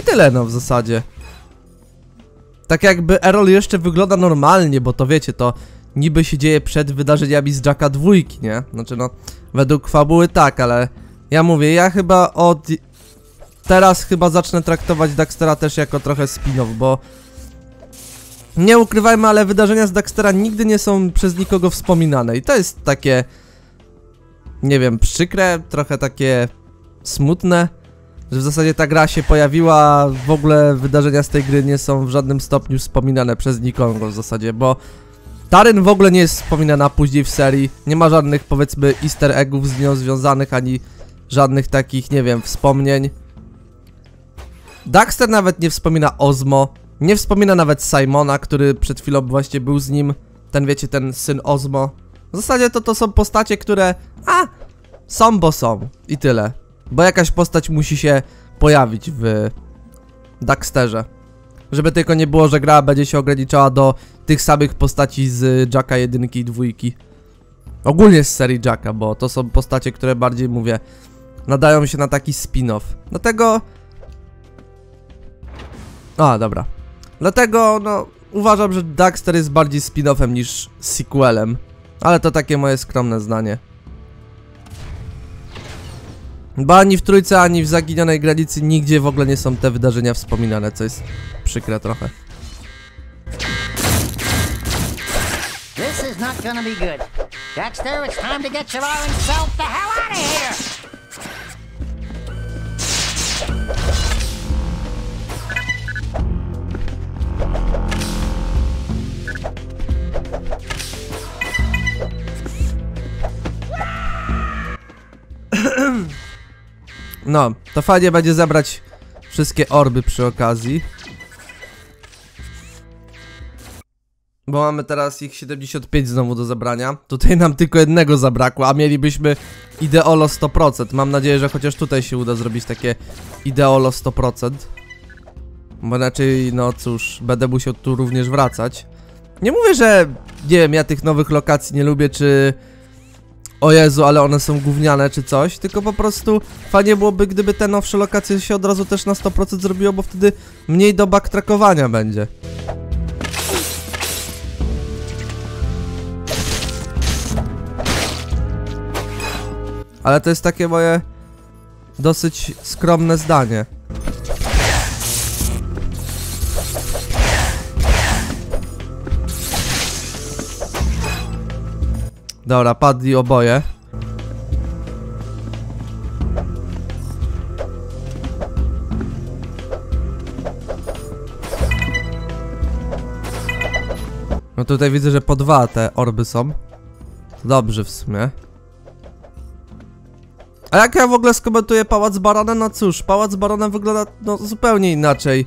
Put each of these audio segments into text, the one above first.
I tyle no w zasadzie. Tak jakby Errol jeszcze wygląda normalnie, bo to wiecie, to niby się dzieje przed wydarzeniami z Jacka dwójki, nie? Znaczy no, według fabuły tak, ale ja mówię, ja chyba od... Teraz chyba zacznę traktować Daxtera też jako trochę spin-off, bo... Nie ukrywajmy, ale wydarzenia z Daxtera nigdy nie są przez nikogo wspominane i to jest takie... Nie wiem, przykre, trochę takie smutne, że w zasadzie ta gra się pojawiła, w ogóle wydarzenia z tej gry nie są w żadnym stopniu wspominane przez nikogo w zasadzie, bo Taryn w ogóle nie jest wspominana później w serii, nie ma żadnych powiedzmy easter eggów z nią związanych, ani żadnych takich, nie wiem, wspomnień. Daxter nawet nie wspomina Ozmo, nie wspomina nawet Simona, który przed chwilą właśnie był z nim, ten wiecie, ten syn Ozmo. W zasadzie to to są postacie, które, a, są bo są i tyle. Bo jakaś postać musi się pojawić w Daxterze. Żeby tylko nie było, że gra będzie się ograniczała do tych samych postaci z Jacka 1 i 2. Ogólnie z serii Jacka, bo to są postacie, które bardziej mówię nadają się na taki spin-off. Dlatego... A, dobra. Dlatego, no, uważam, że Daxter jest bardziej spin-offem niż sequelem. Ale to takie moje skromne zdanie. Bo ani w trójce, ani w zaginionej granicy nigdzie w ogóle nie są te wydarzenia wspominane, co jest przykre trochę. This is not gonna be good. Dexter, it's time to get your orange self the hell out of here! No, to fajnie będzie zebrać wszystkie orby przy okazji. Bo mamy teraz ich 75 znowu do zebrania. Tutaj nam tylko jednego zabrakło, a mielibyśmy ideolo 100%. Mam nadzieję, że chociaż tutaj się uda zrobić takie ideolo 100%. Bo inaczej, no cóż, będę musiał tu również wracać. Nie mówię, że nie wiem, ja tych nowych lokacji nie lubię, czy o Jezu, ale one są gówniane czy coś, tylko po prostu fajnie byłoby, gdyby te nowsze lokacje się od razu też na 100% zrobiło, bo wtedy mniej do backtrackowania będzie. Ale to jest takie moje dosyć skromne zdanie. Dobra, padli oboje. No tutaj widzę, że po dwa te orby są. Dobrze w sumie. A jak ja w ogóle skomentuję Pałac Barona? No cóż, Pałac Barona wygląda no, zupełnie inaczej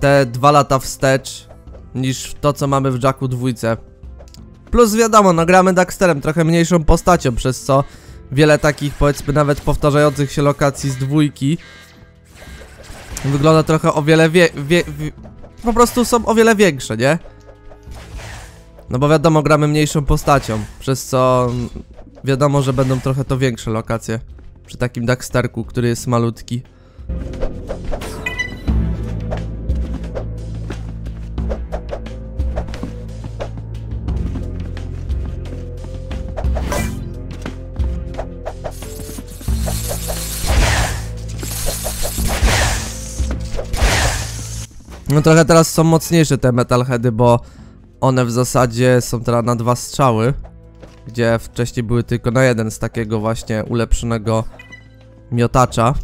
te dwa lata wstecz niż to, co mamy w Jacku dwójce. Plus wiadomo, no gramy Daxterem, trochę mniejszą postacią, przez co wiele takich powiedzmy nawet powtarzających się lokacji z dwójki wygląda trochę o wiele wie, wie, wie po prostu są o wiele większe, nie? No bo wiadomo, gramy mniejszą postacią, przez co wiadomo, że będą trochę to większe lokacje przy takim Daxterku, który jest malutki. No trochę teraz są mocniejsze te metalheady, bo one w zasadzie są teraz na dwa strzały Gdzie wcześniej były tylko na jeden z takiego właśnie ulepszonego miotacza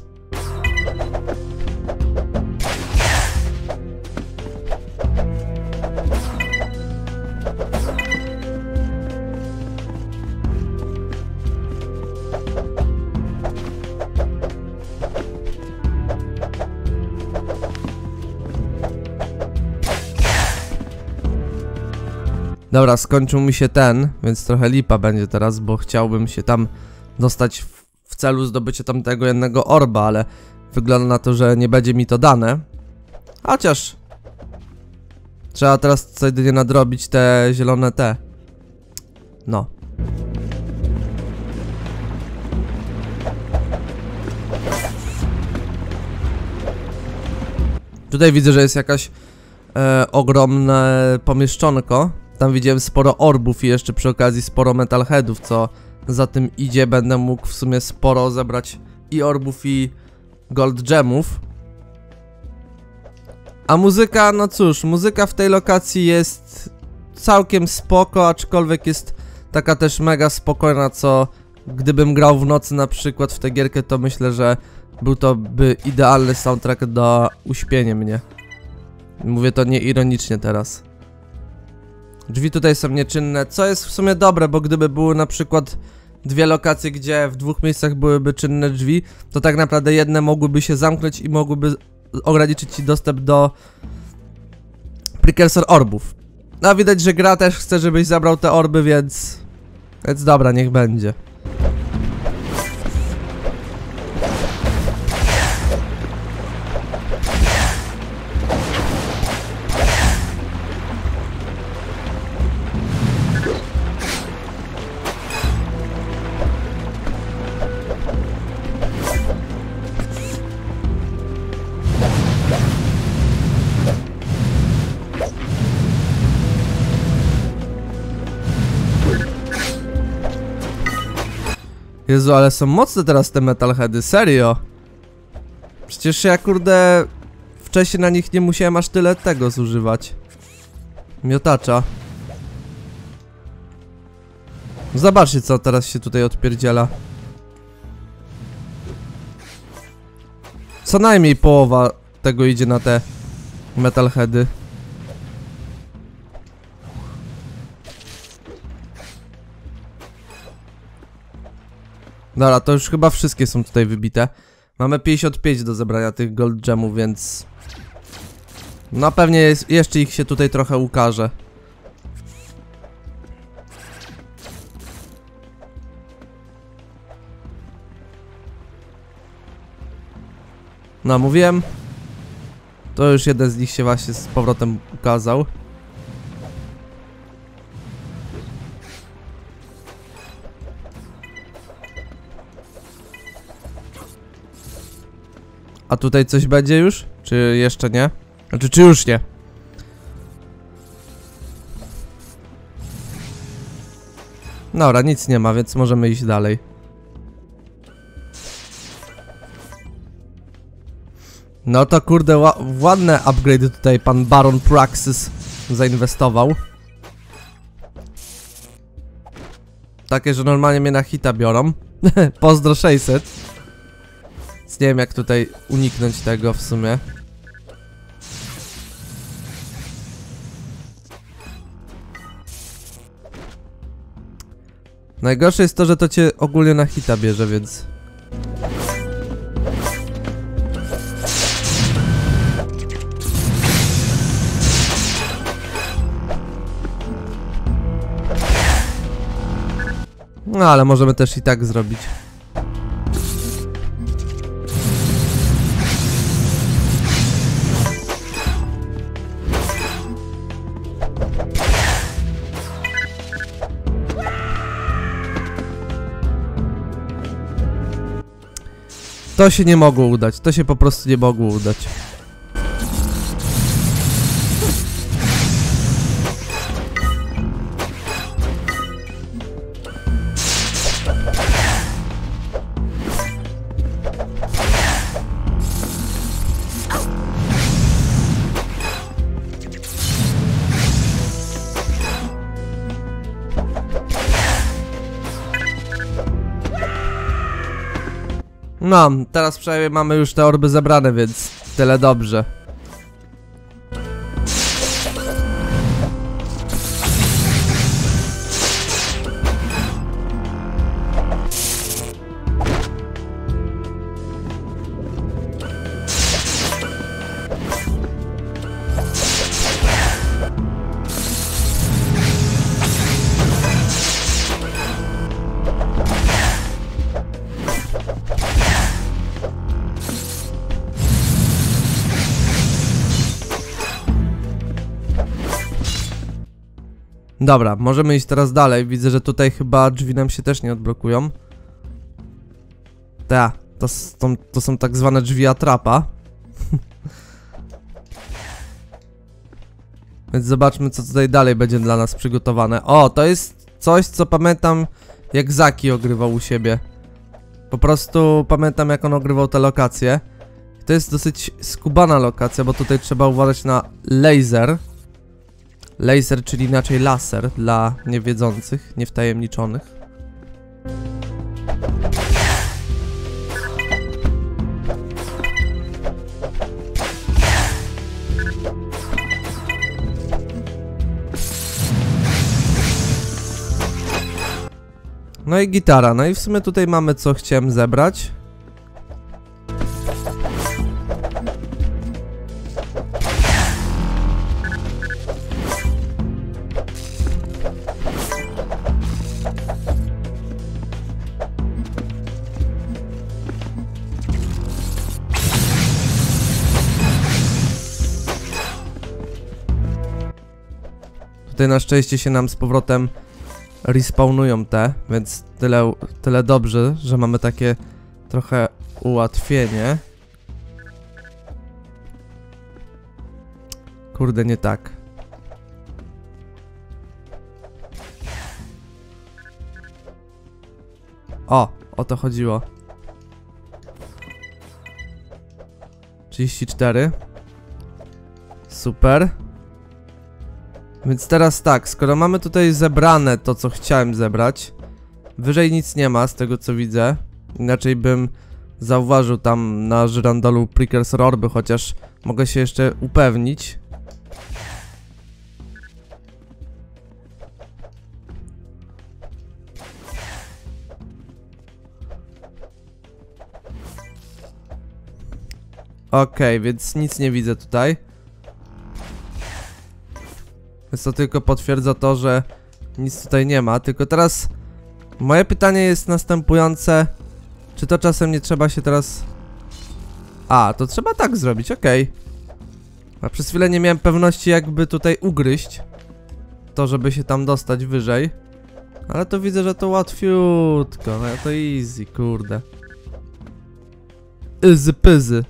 Dobra, skończył mi się ten, więc trochę lipa będzie teraz, bo chciałbym się tam dostać w, w celu zdobycia tamtego jednego orba, ale wygląda na to, że nie będzie mi to dane. Chociaż... Trzeba teraz co jedynie nadrobić te zielone te. No. Tutaj widzę, że jest jakaś e, ogromne pomieszczonko. Tam widziałem sporo orbów i jeszcze przy okazji sporo metalheadów, co za tym idzie. Będę mógł w sumie sporo zebrać i orbów i gold gemów. A muzyka, no cóż, muzyka w tej lokacji jest całkiem spoko, aczkolwiek jest taka też mega spokojna, co gdybym grał w nocy na przykład w tę gierkę, to myślę, że był to by idealny soundtrack do uśpienia mnie. Mówię to nieironicznie teraz. Drzwi tutaj są nieczynne, co jest w sumie dobre, bo gdyby były na przykład dwie lokacje, gdzie w dwóch miejscach byłyby czynne drzwi, to tak naprawdę jedne mogłyby się zamknąć i mogłyby ograniczyć ci dostęp do precursor orbów. No widać, że gra też chce, żebyś zabrał te orby, więc... Więc dobra, niech będzie. Jezu, ale są mocne teraz te metalheady, serio. Przecież ja kurde wcześniej na nich nie musiałem aż tyle tego zużywać. Miotacza. Zobaczcie co teraz się tutaj odpierdziela. Co najmniej połowa tego idzie na te metalheady. Dobra, to już chyba wszystkie są tutaj wybite. Mamy 55 do zebrania tych gold gemów, więc... No pewnie jest, jeszcze ich się tutaj trochę ukaże. No, mówiłem. To już jeden z nich się właśnie z powrotem ukazał. A tutaj coś będzie już? Czy jeszcze nie? Znaczy, czy już nie? Dobra, nic nie ma, więc możemy iść dalej. No to kurde, ła ładne upgrade tutaj pan Baron Praxis zainwestował. Takie, że normalnie mnie na hita biorą. Pozdro 600. Nie wiem jak tutaj uniknąć tego w sumie. Najgorsze jest to, że to cię ogólnie na hita bierze, więc... No ale możemy też i tak zrobić. To się nie mogło udać, to się po prostu nie mogło udać. No, teraz przynajmniej mamy już te orby zebrane, więc tyle dobrze. Dobra, możemy iść teraz dalej. Widzę, że tutaj chyba drzwi nam się też nie odblokują. Ta, to, to, to są tak zwane drzwi atrapa. Więc zobaczmy, co tutaj dalej będzie dla nas przygotowane. O, to jest coś, co pamiętam, jak Zaki ogrywał u siebie. Po prostu pamiętam, jak on ogrywał te lokacje. To jest dosyć skubana lokacja, bo tutaj trzeba uważać na laser. Laser, czyli inaczej laser dla niewiedzących, niewtajemniczonych. No i gitara, no i w sumie tutaj mamy co chciałem zebrać. Tutaj na szczęście się nam z powrotem respawnują te, więc tyle, tyle dobrze, że mamy takie trochę ułatwienie. Kurde, nie tak. O, o to chodziło. 34. Super. Więc teraz tak, skoro mamy tutaj zebrane to, co chciałem zebrać, wyżej nic nie ma, z tego co widzę. Inaczej bym zauważył tam na żyrandolu precursor orby, chociaż mogę się jeszcze upewnić. Okej, więc nic nie widzę tutaj. Więc to tylko potwierdza to, że nic tutaj nie ma. Tylko teraz moje pytanie jest następujące. Czy to czasem nie trzeba się teraz... A, to trzeba tak zrobić, okej. A przez chwilę nie miałem pewności jakby tutaj ugryźć. To, żeby się tam dostać wyżej. Ale to widzę, że to łatwiutko. No to easy, kurde. Easy pyzy.